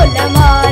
كل ما